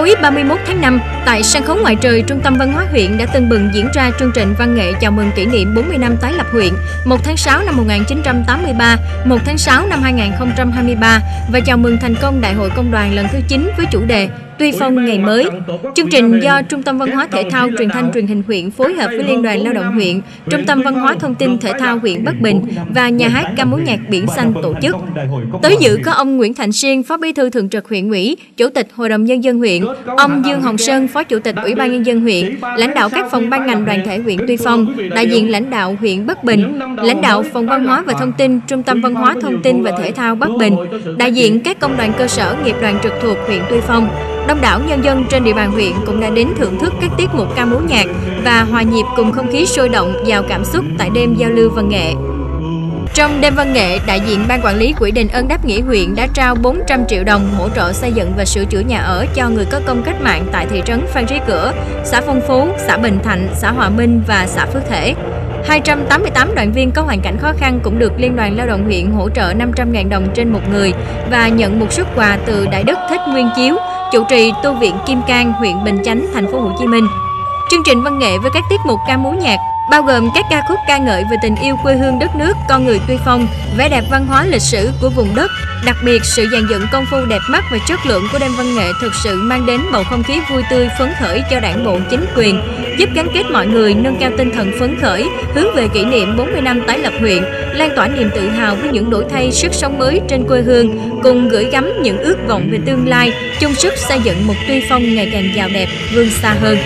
Tối 31 tháng 5, tại sân khấu ngoài trời Trung tâm Văn hóa huyện đã tưng bừng diễn ra chương trình văn nghệ chào mừng kỷ niệm 40 năm tái lập huyện 1 tháng 6 năm 1983, 1 tháng 6 năm 2023 và chào mừng thành công Đại hội Công đoàn lần thứ 9 với chủ đề Tuy Phong ngày mới. Chương trình do Trung tâm Văn hóa Thể thao Truyền thanh Truyền hình huyện phối hợp với Liên đoàn Lao động huyện, Trung tâm Văn hóa Thông tin Thể thao huyện Bắc Bình và Nhà hát ca mối nhạc Biển Xanh tổ chức. Tới dự có ông Nguyễn Thành Siên, Phó Bí thư Thường trực huyện ủy, Chủ tịch Hội đồng Nhân dân huyện, ông Dương Hồng Sơn, Phó Chủ tịch Ủy ban Nhân dân huyện, lãnh đạo các phòng ban ngành đoàn thể huyện Tuy Phong, đại diện lãnh đạo huyện Bắc Bình, lãnh đạo Phòng Văn hóa và Thông tin, Trung tâm Văn hóa Thông tin và Thể thao Bắc Bình, đại diện các công đoàn cơ sở nghiệp đoàn trực thuộc huyện Tuy Phong, Đông đảo nhân dân trên địa bàn huyện cũng đã đến thưởng thức các tiết mục ca múa nhạc và hòa nhịp cùng không khí sôi động giàu cảm xúc tại đêm giao lưu văn nghệ. Trong đêm văn nghệ, đại diện Ban Quản lý Quỹ đền ơn đáp nghĩa huyện đã trao 400 triệu đồng hỗ trợ xây dựng và sửa chữa nhà ở cho người có công cách mạng tại thị trấn Phan Rí Cửa, xã Phong Phú, xã Bình Thạnh, xã Hòa Minh và xã Phước Thể. 288 đoàn viên có hoàn cảnh khó khăn cũng được Liên đoàn Lao động huyện hỗ trợ 500.000 đồng trên một người và nhận một suất quà từ Đại Đức Thích Nguyên Chiếu, chủ trì tu viện Kim Cang, huyện Bình Chánh, thành phố Hồ Chí Minh. Chương trình văn nghệ với các tiết mục ca múa nhạc bao gồm các ca khúc ca ngợi về tình yêu quê hương đất nước, con người Tuy Phong, vẻ đẹp văn hóa lịch sử của vùng đất. Đặc biệt, sự dàn dựng công phu đẹp mắt và chất lượng của đêm văn nghệ thực sự mang đến bầu không khí vui tươi phấn khởi cho đảng bộ chính quyền, giúp gắn kết mọi người nâng cao tinh thần phấn khởi, hướng về kỷ niệm 40 năm tái lập huyện, lan tỏa niềm tự hào với những đổi thay sức sống mới trên quê hương, cùng gửi gắm những ước vọng về tương lai, chung sức xây dựng một Tuy Phong ngày càng giàu đẹp, vươn xa hơn.